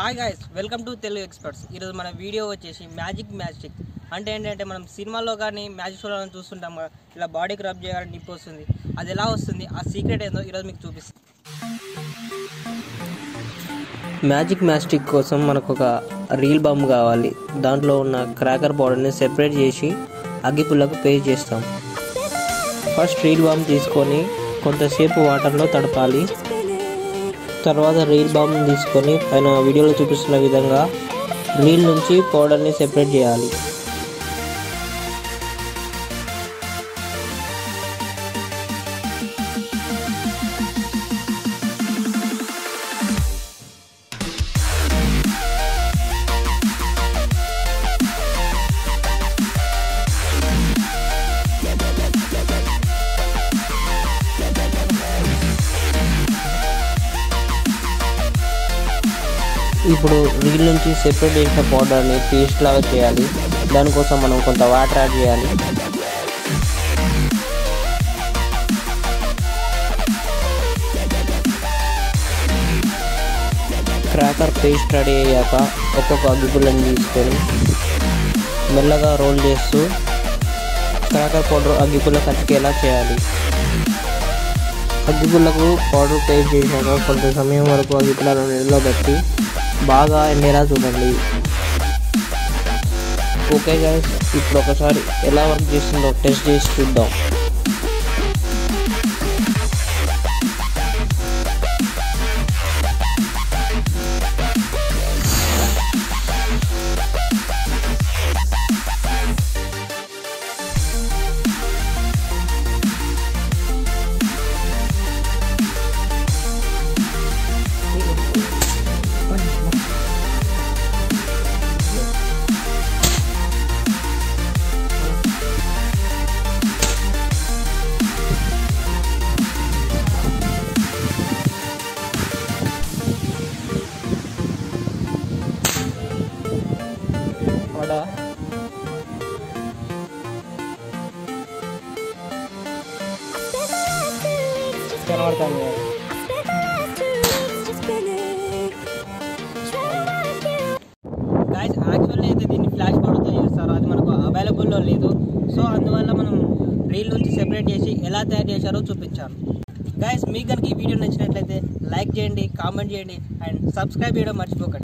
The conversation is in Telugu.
Hi guys welcome to Telugu experts ఈరోజు మన వీడియో వచ్చేసి మ్యాజిక్ మ్యాజిక్ అంటే ఏంటంటే మనం సినిమాలో కానీ మ్యాజిక్ షోలో చూస్తుంటాం ఇలా బాడీకి రబ్ చేయాలని నిప్పు వస్తుంది. అది ఎలా వస్తుంది? ఆ సీక్రెట్ ఏందో ఈరోజు మీకు చూపిస్తాను మ్యాజిక్ మ్యాస్టిక్ కోసం మనకు ఒక రీల్ బాంబ్ కావాలి. దాంట్లో ఉన్న క్రాకర్ పౌడర్ని సెపరేట్ చేసి అగ్గిపుల్లకు పేస్ట్ చేస్తాం. ఫస్ట్ రీల్ బాంబ్ తీసుకొని కొంతసేపు వాటర్లో తడపాలి. తర్వాత రీల్ బాంబ్ తీసుకొని పైన వీడియోలో చూపిస్తున్న విధంగా రీల్ నుంచి పౌడర్ని సెపరేట్ చేయాలి. ఇప్పుడు వీళ్ళ నుంచి సెపరేట్ చేసిన పౌడర్ని పేస్ట్ లాగా చేయాలి. దానికోసం మనం కొంత వాటర్ యాడ్ చేయాలి. క్రాకర్ పేస్ట్ రెడీ అయ్యాక ఒక్కొక్క అగ్గిపుల్లని తీసుకొని మెల్లగా రోల్ చేస్తూ క్రాకర్ పౌడర్ అగ్గిపుల్ల కతికేలా చేయాలి. అగ్గిపుల్లకు పౌడర్ పేస్ట్ చేశాక కొంత సమయం వరకు అగ్గిపుల్లను నీళ్ళలో పెట్టి బాగా ఎండేలా చూడండి. ఓకే గైస్ ఇప్పుడు ఒకసారి ఎలా వర్క్ చేస్తుందో టెస్ట్ చేసి చూద్దాం. వడ. కనబడుతుంది. యాక్చువల్లీ అయితే దీన్ని ఫ్లాష్ పౌడర్తో చేస్తారు. అది మనకు అవైలబుల్లో లేదు. సో అందువల్ల మనం రీల్ నుంచి సెపరేట్ చేసి ఎలా తయారు చేశారో చూపించాను. గాయస్ మీకు కనుక ఈ వీడియో నచ్చినట్లయితే లైక్ చేయండి కామెంట్ చేయండి అండ్ సబ్స్క్రైబ్ చేయడం మర్చిపోకండి.